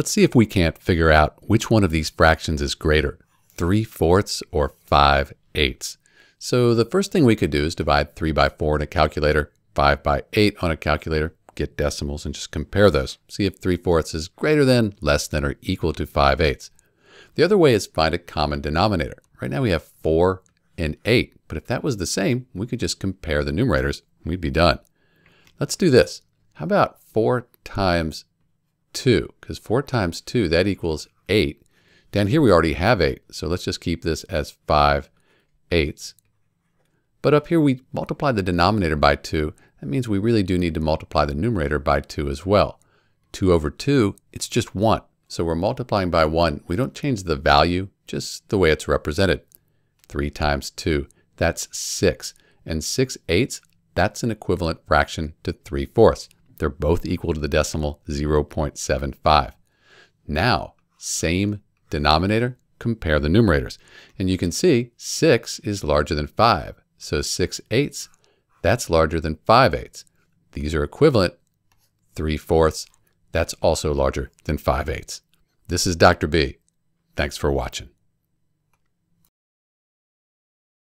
Let's see if we can't figure out which one of these fractions is greater, 3 fourths or 5 eighths. So the first thing we could do is divide 3 by 4 in a calculator, 5 by 8 on a calculator, get decimals and just compare those. See if 3 fourths is greater than, less than, or equal to 5 eighths. The other way is find a common denominator. Right now we have 4 and 8, but if that was the same, we could just compare the numerators. We'd be done. Let's do this. How about 4 times 2? Because 4 times 2, that equals 8. Down here we already have 8, so let's just keep this as 5 eighths. But up here we multiply the denominator by 2. That means we really do need to multiply the numerator by 2 as well. 2 over 2, it's just 1. So we're multiplying by 1. We don't change the value, just the way it's represented. 3 times 2, that's 6. And 6 eighths, that's an equivalent fraction to 3 fourths. They're both equal to the decimal 0.75. Now, same denominator, compare the numerators. And you can see 6 is larger than 5. So 6 eighths, that's larger than 5 eighths. These are equivalent. 3 fourths, that's also larger than 5 eighths. This is Dr. B. Thanks for watching.